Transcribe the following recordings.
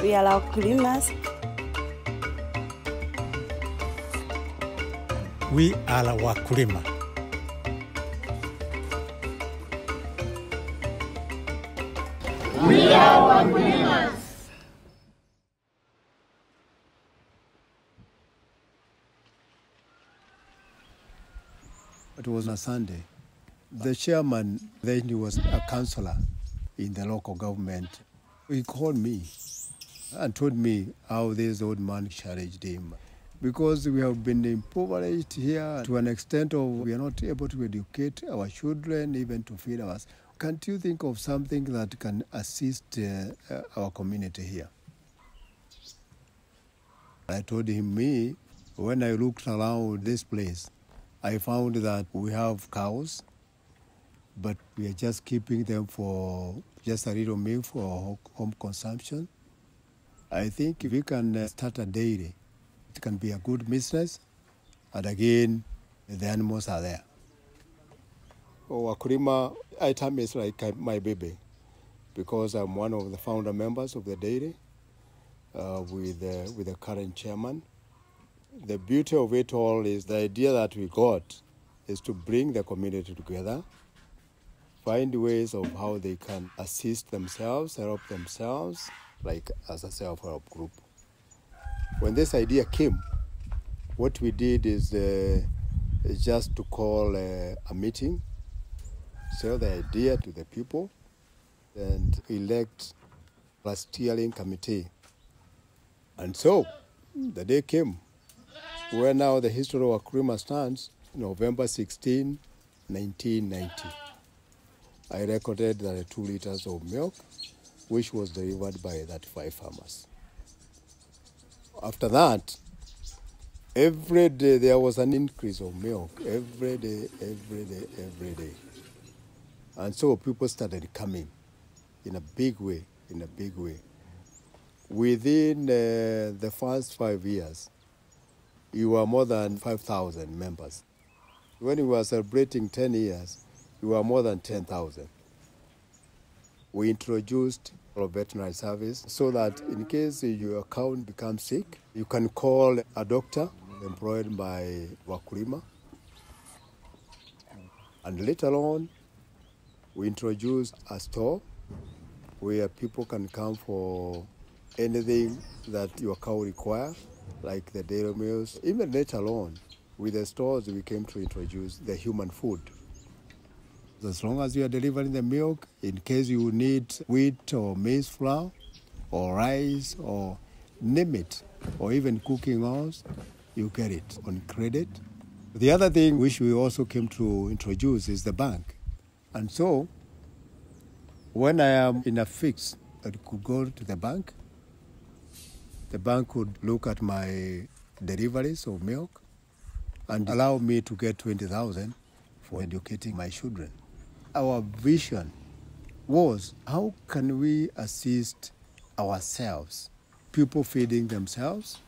We allow creamers. We are wakulimas. We are wakulima. It was a Sunday. The chairman, then he was a councillor in the local government. He called me and told me how this old man challenged him. Because we have been impoverished here to an extent of we are not able to educate our children, even to feed us. Can't you think of something that can assist uh, our community here? I told him, me, when I looked around this place, I found that we have cows, but we are just keeping them for just a little milk for home consumption. I think if we can uh, start a dairy, it can be a good business, and again, the animals are there. Wakulima item is like uh, my baby, because I'm one of the founder members of the dairy uh, with, uh, with the current chairman. The beauty of it all is the idea that we got is to bring the community together, find ways of how they can assist themselves, help themselves, like as a self-help group. When this idea came, what we did is uh, just to call uh, a meeting, sell the idea to the people, and elect a steering committee. And so the day came where now the history of Wakulima stands, November 16, 1990. I recorded that two liters of milk, which was delivered by that five farmers. After that, every day there was an increase of milk, every day, every day, every day. And so people started coming in a big way, in a big way. Within uh, the first five years, you were more than 5,000 members. When we were celebrating 10 years, you were more than 10,000. We introduced a veterinary service so that in case your cow becomes sick, you can call a doctor employed by Wakulima. And later on, we introduced a store where people can come for anything that your cow require like the dairy meals. Even later on, with the stores, we came to introduce the human food. As long as you are delivering the milk, in case you need wheat or maize flour or rice or name it, or even cooking oils, you get it on credit. The other thing which we also came to introduce is the bank. And so, when I am in a fix, I could go to the bank the bank would look at my deliveries of milk and allow me to get 20,000 for educating my children. Our vision was how can we assist ourselves, people feeding themselves,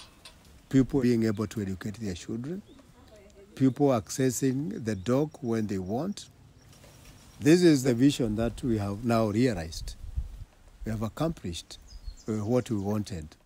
people being able to educate their children, people accessing the dog when they want. This is the vision that we have now realized. We have accomplished uh, what we wanted.